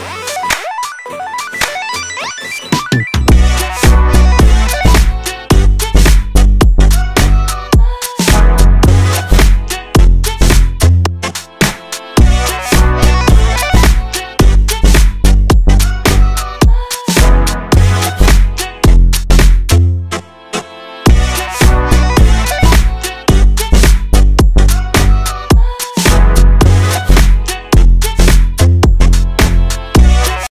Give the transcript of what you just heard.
Yeah.